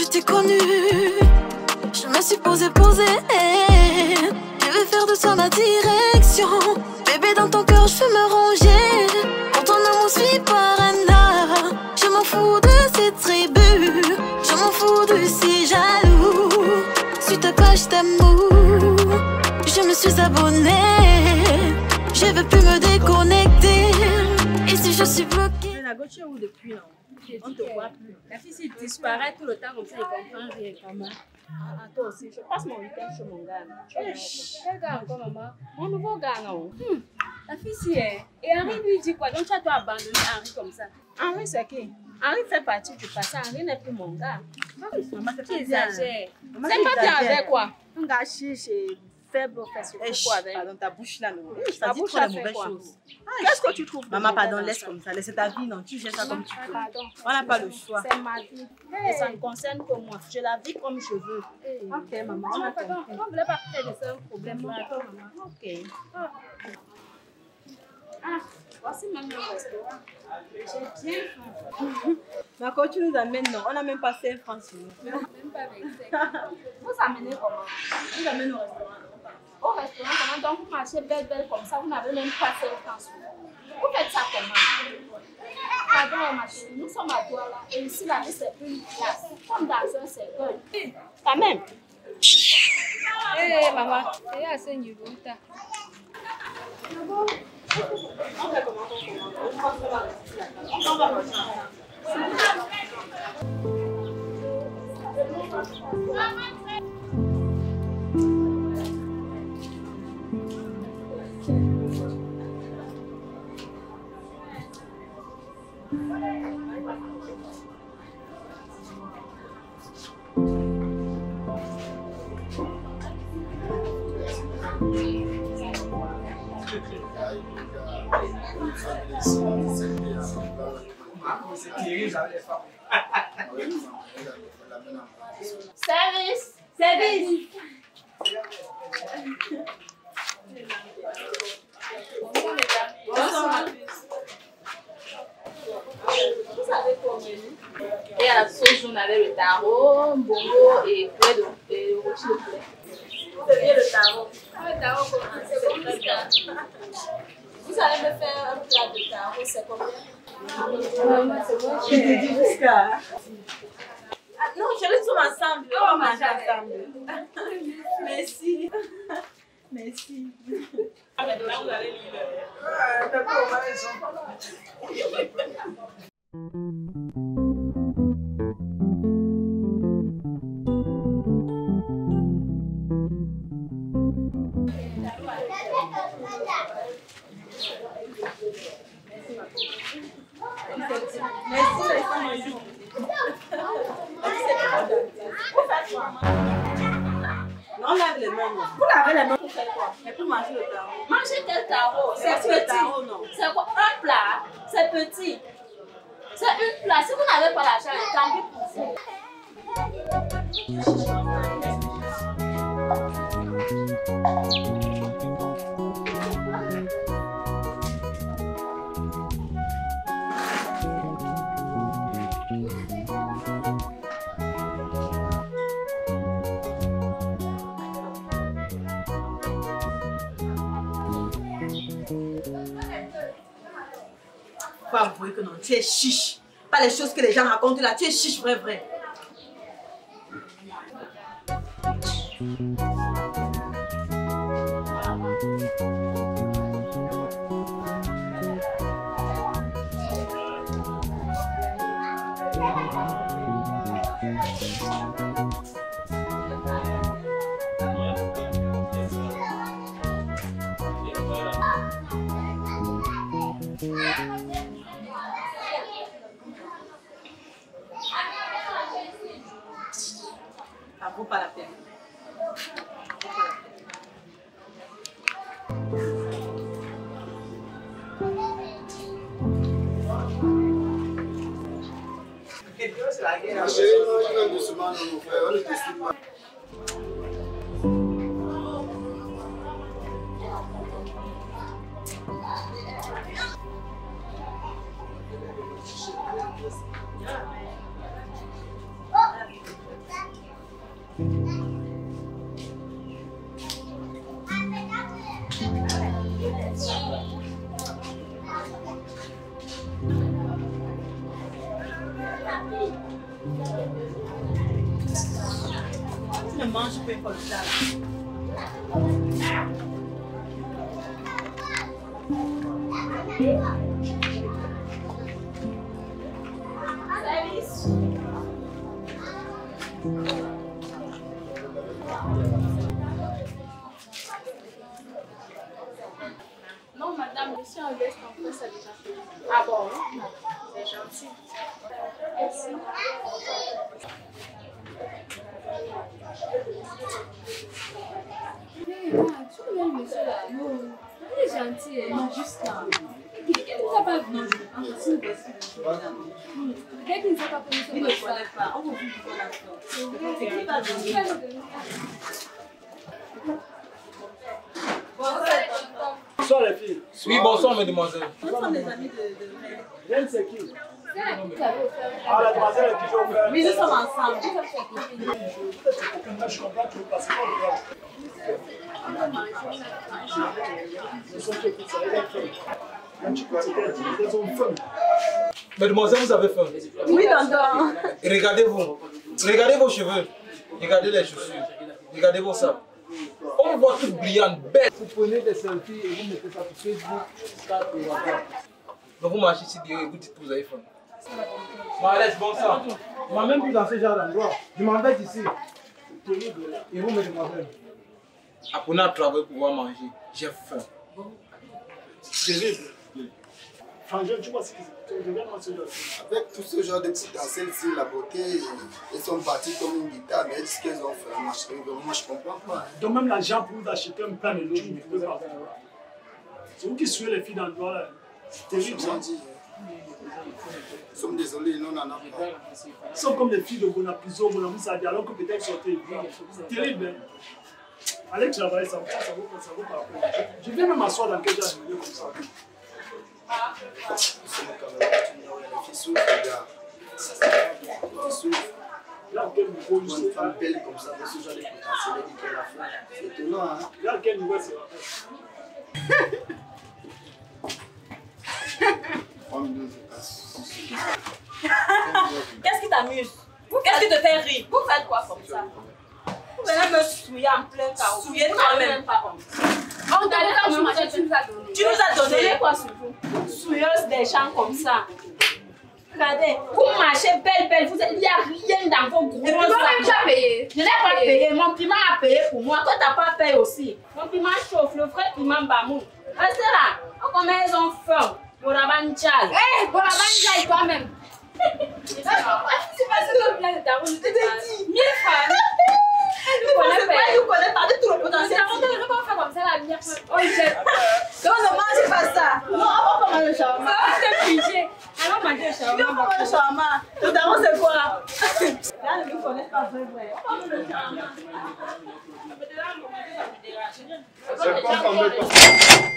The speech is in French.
je t'ai connu, je me suis posé, posé. Je vais faire de toi ma direction. Bébé, dans ton cœur, je vais me ranger. Quand ton amour suit par un je m'en fous de ces tribus. Je m'en fous de si jaloux. Sur ta page d'amour, je me suis abonnée. Je veux plus me déconnecter. Et si je suis bloquée. Gauche depuis On te voit plus. La fille, s'il disparaît tout le temps comme ça, il comprend rien. Comment ah, toi aussi, je passe mon week-end chez mon gars. Quel gars encore, maman? Mon nouveau gars, non hmm. La fille, si est. Et Henri lui dit quoi? Donc tu as toi abandonné Henri comme ça. Henri, c'est qui? Henri fait partie du passé. Henri n'est plus mon gars. Maman, c'est pas exagère? C'est pas bien avec quoi? Un gars chiche faible face quoi avec Pardon, ta bouche là, non. Ça dit trop de mauvaises choses. Qu'est-ce que tu trouves Maman, pardon, laisse comme ça. Laisse ta vie, non. Tu gères ça comme tu veux. On n'a pas le choix. C'est ma vie. Et ça ne concerne que moi. Je la vis comme je veux. Ok, maman. On ne voulait pas faire de ça un problème. Ok. Ah, voici même le restaurant. J'ai bien faim. Quand tu nous amènes, non, on n'a même pas 5 francs sur nous. Même pas 25. Vous amenez comment? Vous amènez au restaurant au restaurant, comment donc vous marchez belle, belle comme ça, vous n'avez même pas 5 francs Vous faites ça comment Pardon, ma chérie, nous sommes à Douala et ici, la vie, c'est une place, comme dans un cercueil. Quand même. Eh, maman, c'est assez niveau. On fait comment on va On va Service! Service! Bonsoir. Vous savez quoi au menu Sauce jaune avec le taro, bongo et poulet de, et rôti de poulet. C'est bien le taro. Le taro, c'est bon, très bien. Vous allez me faire un plat de taro, c'est combien? Maman, c'est bon. Je te dis jusqu'à. Ah, non, chérie, nous sommes ensemble. On va manger ensemble. Merci. Merci. Ah, maintenant, vous allez lire. Ouais, t'as pas au On lave les mains. Vous lavez les mains pour faire quoi pour manger le tarot. Manger quel tarot C'est non C'est quoi Un plat C'est petit. C'est une place. Si vous n'avez pas l'argent, tant pis pour vous. Faut avouer que non, tu es chiche. Pas les choses que les gens racontent là, tu es chiche, vrai, vrai. Je on ne t'estime pas. Non, madame, je en veste en France, ça fait. Ah bon C'est gentil. Hey, ma, tu connais le monsieur là Non. Il est gentil. hein. Non, juste là. Ne nous a pas vu. Non, je ne pas ne s'est pas connu Il ne sur connaît pas. On vous nous. Bonsoir les filles. Oui, bonsoir, mesdemoiselles. Nous sommes des amis de, c'est qui? Ah, la demoiselle est toujours ouverte. Oui, nous sommes ensemble. Je comprends que le est. Mesdemoiselles, vous avez faim. Oui, tonton. Regardez-vous. Regardez vos cheveux. Regardez les chaussures. Regardez vos sacs. On voit toutes brillantes, belles. Vous prenez des selfies et vous mettez ça sur Facebook, Snap et WhatsApp. Donc vous marchez ici et vous dites que vous avez faim. Malaise, bon sang. On m'a même vu dans ce genre d'endroit. Je m'en vais d'ici. Et vous, mesdemoiselles Apprenez à travailler pour pouvoir manger. J'ai faim. Terrible. Franchement, tu vois ce qui se Regarde-moi ce genre de choses. Avec tout ce genre de potentiel sur la beauté, ils sont partis comme une guitare, mais est-ce qu'ils ont fait Moi, je- moi, je comprends pas. Donc même l'argent pour vous acheter un pain de l'eau, vous ne pouvez pas. C'est vous qui suivez les filles dans le doigt là. C'est terrible ça. dire Nous sommes désolés, nous n'en avons pas. Ils sont comme les filles de Bonapiso, Bonamoussadi, alors que peut-être sortez. C'est terrible. Hein? Allez travailler, ça, ça, ça vaut ça vaut pas. la. Je viens même m'asseoir dans quel genre de milieu comme ça? Là, quel niveau je une sais femme pas. belle comme ça, avec ce genre de potentiel, elle dit qu'elle a faim. C'est étonnant, hein Là, quel niveau c'est. Qu'est-ce qui t'amuse? Qu'est-ce qui te fait rire? Vous faites quoi comme ça? Vous venez me souiller en plein chaos. Souiller toi-même. On t'a dit tu mangeais, tu nous as donné. Tu nous as donné Donnez quoi sur vous? Souilleuse des gens comme ça. Regardez, vous marchez belle, belle, vous êtes- il n'y a rien dans vos gros Et puis toi-même, tu as payé. Je n'ai pas payé, mon piment a payé pour moi. Toi, tu n'as pas payé aussi. Mon piment chauffe, le vrai piment bamou. Restez là. Oh, Comment ils ont faim pour la banchal. Eh, bon, la bande toi-même. C'est pas ce que bien de ta route. Je t'ai dit. Mille fois. Vous connaissez pas, vous connaissez pas tout le potentiel. de ne pas faire comme ça la mire. Oh, j'ai. Donc, ne mangez pas ça. Non, on va pas manger le shawarma. C'est figé. Allons manger le shawarma. pas manger le shawarma Le daron, c'est quoi? Là, ne nous connaissent pas vrai, vrai. On va manger le shawarma. C'est comme quand on met pas-